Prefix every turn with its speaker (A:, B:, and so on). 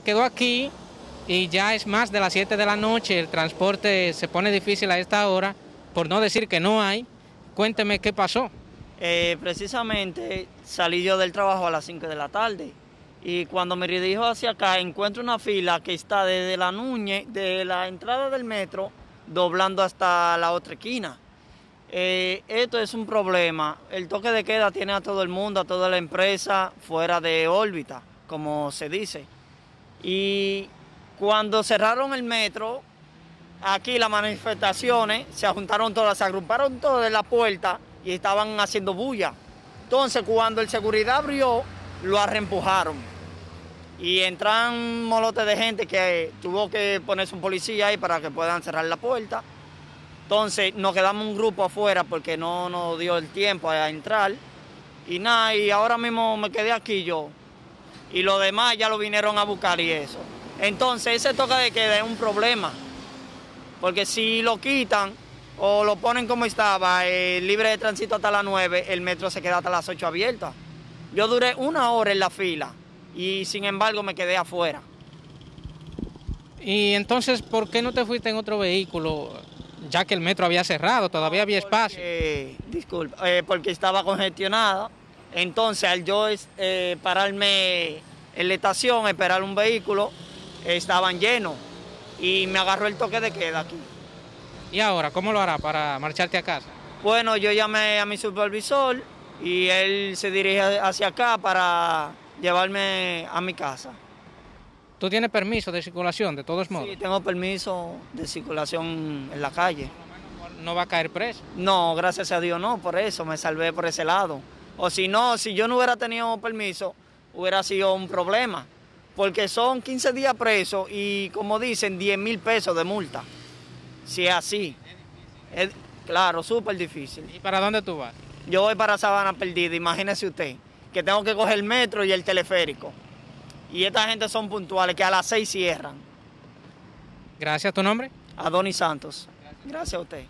A: Quedó aquí y ya es más de las 7 de la noche, el transporte se pone difícil a esta hora, por no decir que no hay. Cuénteme qué pasó.
B: Eh, precisamente salí yo del trabajo a las 5 de la tarde y cuando me dirijo hacia acá encuentro una fila que está desde la Núñez, de la entrada del metro, doblando hasta la otra esquina. Eh, esto es un problema. El toque de queda tiene a todo el mundo, a toda la empresa fuera de órbita, como se dice. Y cuando cerraron el metro, aquí las manifestaciones se juntaron todas, se agruparon todas en la puerta y estaban haciendo bulla. Entonces, cuando el seguridad abrió, lo arrempujaron. Y entran molotes de gente que tuvo que ponerse un policía ahí para que puedan cerrar la puerta. Entonces nos quedamos un grupo afuera porque no nos dio el tiempo a entrar. Y nada, y ahora mismo me quedé aquí yo. Y los demás ya lo vinieron a buscar y eso. Entonces ese toque de queda es un problema. Porque si lo quitan o lo ponen como estaba, eh, libre de tránsito hasta las 9, el metro se queda hasta las 8 abierta. Yo duré una hora en la fila y sin embargo me quedé afuera.
A: Y entonces, ¿por qué no te fuiste en otro vehículo? Ya que el metro había cerrado, todavía había espacio.
B: Eh, disculpa, eh, porque estaba congestionada. Entonces, al yo eh, pararme en la estación, esperar un vehículo, estaban llenos y me agarró el toque de queda aquí.
A: ¿Y ahora cómo lo hará para marcharte a casa?
B: Bueno, yo llamé a mi supervisor y él se dirige hacia acá para llevarme a mi casa.
A: ¿Tú tienes permiso de circulación de todos modos?
B: Sí, tengo permiso de circulación en la calle.
A: ¿No va a caer preso?
B: No, gracias a Dios no, por eso me salvé por ese lado. O si no, si yo no hubiera tenido permiso, hubiera sido un problema. Porque son 15 días presos y, como dicen, 10 mil pesos de multa. Si es así. Es, claro, súper difícil.
A: ¿Y para dónde tú vas?
B: Yo voy para Sabana Perdida, imagínese usted, que tengo que coger el metro y el teleférico. Y esta gente son puntuales, que a las 6 cierran.
A: Gracias, ¿tu nombre?
B: Adonis Santos. Gracias a usted.